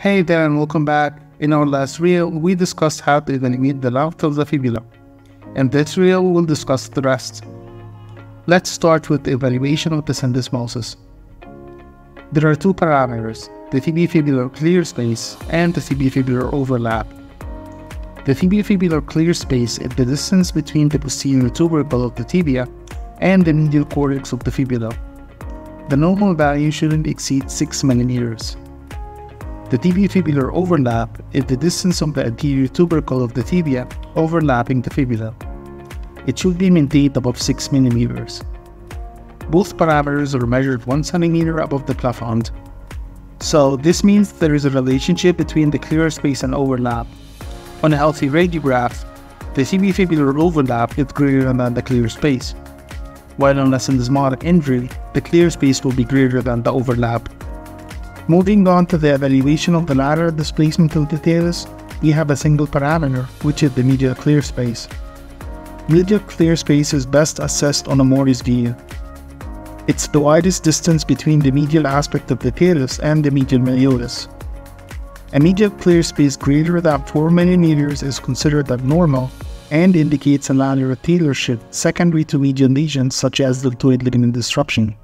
Hey there and welcome back. In our last reel, we discussed how to evaluate the length of the fibula. In this reel, we'll discuss the rest. Let's start with the evaluation of the syndesmosis. There are two parameters, the tibiofibular clear space and the tibiofibular overlap. The tibiofibular clear space is the distance between the posterior tubercle of the tibia and the medial cortex of the fibula. The normal value shouldn't exceed 6 mm. The tibiofibular overlap is the distance of the anterior tubercle of the tibia overlapping the fibula. It should be maintained above 6 mm. Both parameters are measured 1 cm above the plafond. So this means there is a relationship between the clear space and overlap. On a healthy radiograph, the tibiofibular overlap is greater than the clear space while on a syndesmotic injury, the clear space will be greater than the overlap. Moving on to the evaluation of the lateral displacement of the talus, we have a single parameter, which is the medial clear space. Medial clear space is best assessed on a mortise view. It's the widest distance between the medial aspect of the talus and the medial malleolus. A medial clear space greater than 4 mm is considered abnormal and indicates a lateral talar shift secondary to medial lesions such as deltoid ligament disruption.